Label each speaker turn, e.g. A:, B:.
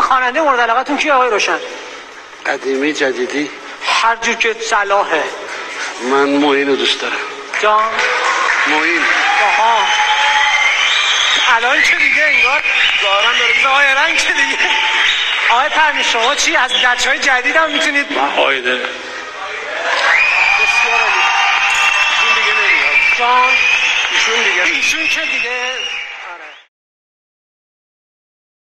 A: خواننده مورد علاقتون کی آقای روشن؟
B: قدیمی جدیدی.
A: هر جور که صلاحه.
B: من موین رو دوست دارم.
A: جان.
B: موین
A: آها. الان که دیگه انگار دارم داره. رنگ که دیگه. آقای پرمی شما چی؟ از بچه های جدید هم می‌تونید
B: من آیده.
A: بسیار عالی.
B: دیگه نمیاد.
A: جان.
B: ایشون دیگه
A: ایشون که دیگه